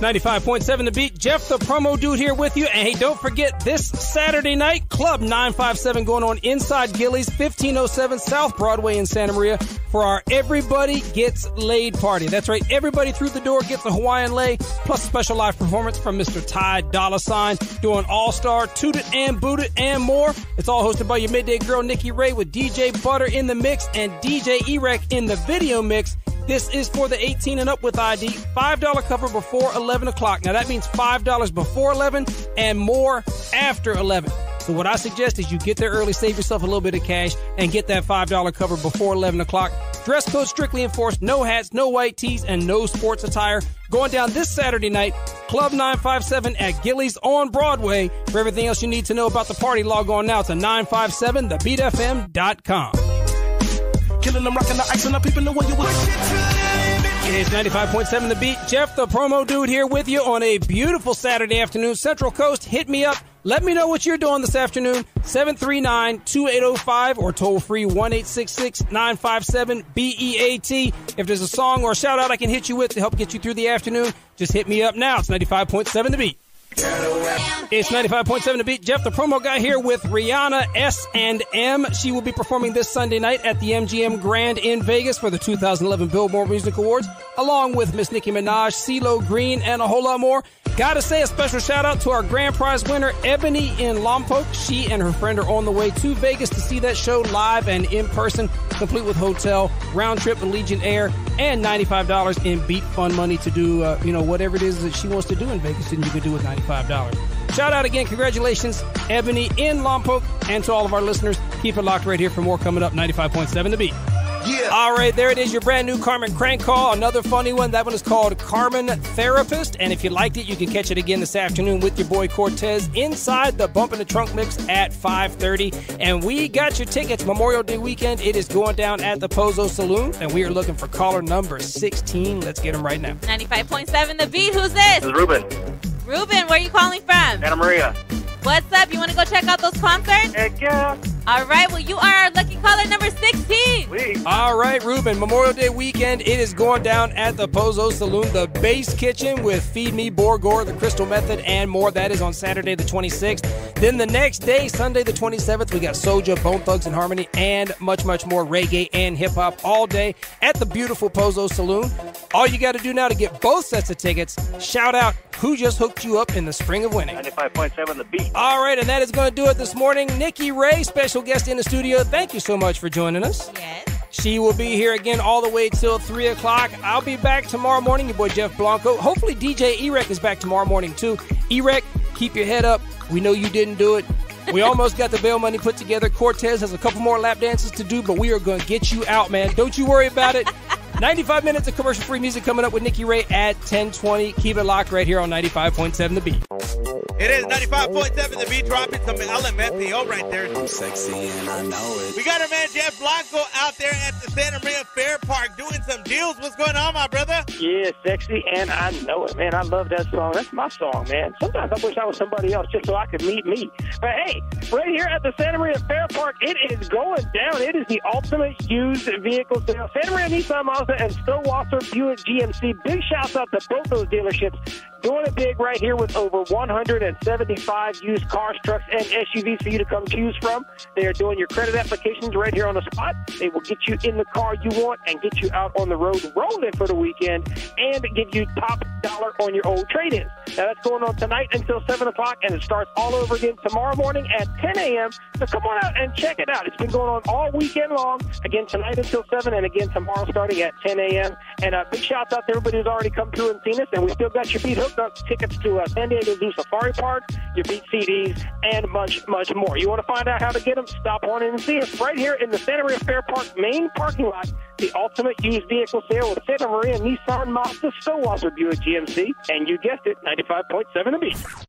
It's 95.7 The Beat. Jeff, the promo dude here with you. And hey, don't forget this Saturday night, Club 957 going on inside Gilley's, 1507 South Broadway in Santa Maria for our Everybody Gets Laid party. That's right. Everybody through the door gets a Hawaiian lei plus a special live performance from Mr. Ty Dolla Sign doing All Star, Tooted and Booted and more. It's all hosted by your midday girl, Nikki Ray with DJ Butter in the mix and DJ Erec in the video mix. This is for the 18 and up with ID. $5 cover before 11 o'clock. Now that means $5 before 11 and more after 11. So what I suggest is you get there early, save yourself a little bit of cash, and get that $5 cover before 11 o'clock. Dress code strictly enforced. No hats, no white tees, and no sports attire. Going down this Saturday night, Club 957 at Gilley's on Broadway. For everything else you need to know about the party, log on now to 957thebeatfm.com. Killing them, rocking the ice, and I'm peeping the way you It is 95.7 The Beat. Jeff, the promo dude, here with you on a beautiful Saturday afternoon. Central Coast, hit me up. Let me know what you're doing this afternoon. 739-2805 or toll free 1-866-957-BEAT. If there's a song or a shout out I can hit you with to help get you through the afternoon, just hit me up now. It's 95.7 The Beat. It's 95.7 to beat Jeff, the promo guy here with Rihanna S and M. She will be performing this Sunday night at the MGM Grand in Vegas for the 2011 Billboard Music Awards, along with Miss Nicki Minaj, CeeLo Green, and a whole lot more. Gotta say a special shout out to our grand prize winner, Ebony in Lompoc. She and her friend are on the way to Vegas to see that show live and in person, complete with hotel, round trip Allegiant Air, and $95 in beat fund money to do, uh, you know, whatever it is that she wants to do in Vegas and you can do with $95. Shout out again, congratulations, Ebony in Lompoc, and to all of our listeners. Keep it locked right here for more coming up, 95.7 The Beat. Yeah. All right, there it is, your brand new Carmen Crank Call. Another funny one. That one is called Carmen Therapist. And if you liked it, you can catch it again this afternoon with your boy Cortez inside the Bump in the Trunk mix at 5.30. And we got your tickets Memorial Day weekend. It is going down at the Pozo Saloon. And we are looking for caller number 16. Let's get them right now. 95.7 The Beat. Who's this? This is Ruben, Ruben, where are you calling from? Santa Maria. What's up? You want to go check out those concerts? Heck yeah. All right. Well, you are our lucky caller number 16. We. All right, Ruben, Memorial Day weekend, it is going down at the Pozo Saloon, the Bass Kitchen with Feed Me Borgore, the Crystal Method, and more. That is on Saturday the 26th. Then the next day, Sunday the 27th, we got Soja, Bone Thugs and Harmony, and much, much more reggae and hip hop all day at the beautiful Pozo Saloon. All you got to do now to get both sets of tickets, shout out who just hooked you up in the spring of winning. 95.7 The Beat. All right, and that is going to do it this morning. Nikki Ray, special guest in the studio. Thank you so much for joining us. Yes. She will be here again all the way till 3 o'clock. I'll be back tomorrow morning. Your boy Jeff Blanco. Hopefully, DJ Erec is back tomorrow morning too. Erec, keep your head up. We know you didn't do it. We almost got the bail money put together. Cortez has a couple more lap dances to do, but we are going to get you out, man. Don't you worry about it. 95 minutes of commercial free music coming up with Nikki Ray at 1020. Keep it locked right here on 95.7 The Beat. It is 95.7 The Beat dropping some LMFAO oh, right there. I'm sexy and I know it. We got our man Jeff Blanco out there at the Santa Maria Fair Park doing some deals. What's going on, my brother? Yeah, sexy, and I know it, man. I love that song. That's my song, man. Sometimes I wish I was somebody else just so I could meet me. But hey, right here at the Santa Maria Fair Park, it is going down. It is the ultimate used vehicle sale. Santa Maria Nissan Mazda and Stowasser Buick GMC. Big shouts out to both those dealerships. Doing it big right here with over 175 used cars, trucks, and SUVs for you to come choose from. They are doing your credit applications right here on the spot. They will get you in the car you want and get you out on the road rolling for the weekend and give you top dollar on your old trade-ins. Now that's going on tonight until 7 o'clock and it starts all over again tomorrow morning at 10 a.m. So come on out and check it out. It's been going on all weekend long. Again, tonight until 7 and again tomorrow starting at 10 a.m. And uh, big shouts out to everybody who's already come through and seen us. And we still got your beat hooked up tickets to uh, San Diego Zoo Safari Park, your beat CDs, and much, much more. You want to find out how to get them? Stop on in and see us right here in the Santa Maria Fair Park main parking lot. The ultimate used vehicle sale with Santa Maria Nissan Mazda Stowasser Buick GMC. And you guessed it, 95.7 a beat.